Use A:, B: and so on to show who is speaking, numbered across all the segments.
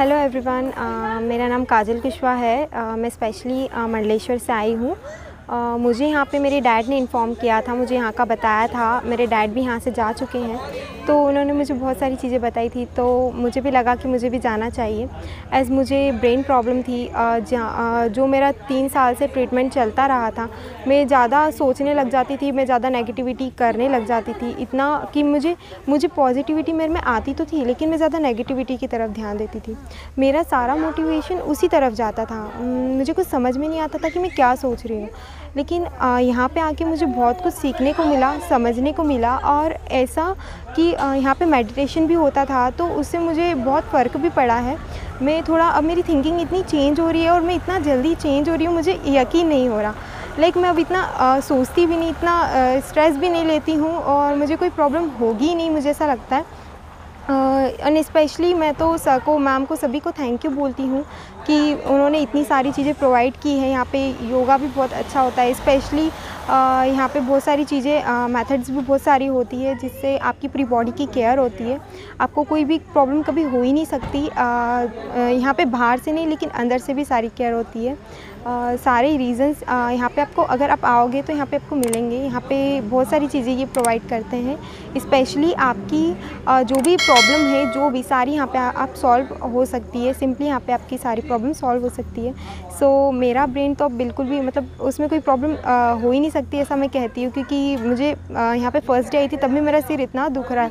A: Hello everyone मेरा नाम काजल कुशवाहा है। Uh, मैं स्पेशली uh, मंडलेश्वर से आई हूँ। मुझे यहाँ पे मेरे डैड ने इन्फॉर्म किया था, मुझे यहाँ का बताया था, मेरे डैड भी यहाँ से जा चुके हैं। तो उन्होंने मुझे बहुत सारी चीज़ें बताई थी तो मुझे भी लगा कि मुझे भी जाना चाहिए। एज़ मुझे ब्रेन प्रॉब्लम थी जो मेरा तीन साल से ट्रीटमेंट चलता रहा था, मैं ज़्यादा सोचने लग जाती थी, मैं ज़्यादा नेगेटिविटी करने लग जाती थी। इतना कि मुझे मुझे पॉजिटिविटी मेरे में आती तो थी, लेकिन मैं ज़्यादा नेगेटिविटी की तरफ़ ध्यान देती थी। मेरा सारा मोटिवेशन उसी तरफ़ जाता था। मुझे कुछ समझ में नहीं आता था कि मैं क्या सोच रही हूँ। लेकिन यहाँ पे आके मुझे बहुत कुछ सीखने को मिला समझने को मिला और ऐसा कि यहाँ पे मेडिटेशन भी होता था तो उससे मुझे बहुत फ़र्क भी पड़ा है। मैं थोड़ा अब मेरी थिंकिंग इतनी चेंज हो रही है और मैं इतना जल्दी चेंज हो रही हूँ मुझे यकीन नहीं हो रहा। लाइक मैं अब इतना आ, सोचती भी नहीं इतना स्ट्रेस भी नहीं लेती हूँ और मुझे कोई प्रॉब्लम होगी ही नहीं मुझे ऐसा लगता है। एंड स्पेशली मैं तो सर को मैम को सभी को थैंक यू बोलती हूँ कि उन्होंने इतनी सारी चीज़ें प्रोवाइड की हैं। यहाँ पे योगा भी बहुत अच्छा होता है स्पेशली यहाँ पे बहुत सारी चीज़ें मेथड्स भी बहुत सारी होती है जिससे आपकी पूरी बॉडी की केयर होती है। आपको कोई भी प्रॉब्लम कभी हो ही नहीं सकती यहाँ पे बाहर से नहीं लेकिन अंदर से भी सारी केयर होती है। आ, सारे रीज़न्स यहाँ पे आपको अगर आप आओगे तो यहाँ पे आपको मिलेंगे। यहाँ पे बहुत सारी चीज़ें ये प्रोवाइड करते हैं स्पेशली आपकी आ, जो भी प्रॉब्लम है जो भी सारी यहाँ पे आप सॉल्व हो सकती है सिंपली यहाँ पे आपकी सारी प्रॉब्लम सॉल्व हो सकती है। सो so, मेरा ब्रेन तो बिल्कुल भी मतलब उसमें कोई प्रॉब्लम हो ही नहीं सकती ऐसा मैं कहती हूँ क्योंकि मुझे यहाँ पे फ़र्स्ट डे आई थी तब भी मेरा सिर इतना दुख रहा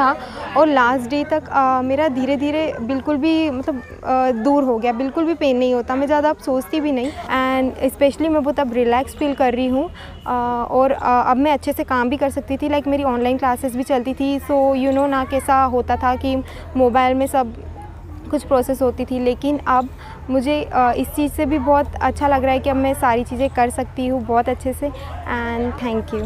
A: था और लास्ट डे तक आ, मेरा धीरे धीरे बिल्कुल भी मतलब आ, दूर हो गया। बिल्कुल भी पेन नहीं होता। मैं ज़्यादा अब सोचती भी नहीं। एंड स्पेशली मैं बहुत अब रिलैक्स फील कर रही हूँ। और आ, अब मैं अच्छे से काम भी कर सकती थी। लाइक मेरी ऑनलाइन क्लासेस भी चलती थी। सो यू नो ना कैसा होता था कि मोबाइल में सब कुछ प्रोसेस होती थी। लेकिन अब मुझे इस चीज़ से भी बहुत अच्छा लग रहा है कि अब मैं सारी चीज़ें कर सकती हूँ बहुत अच्छे से। And thank you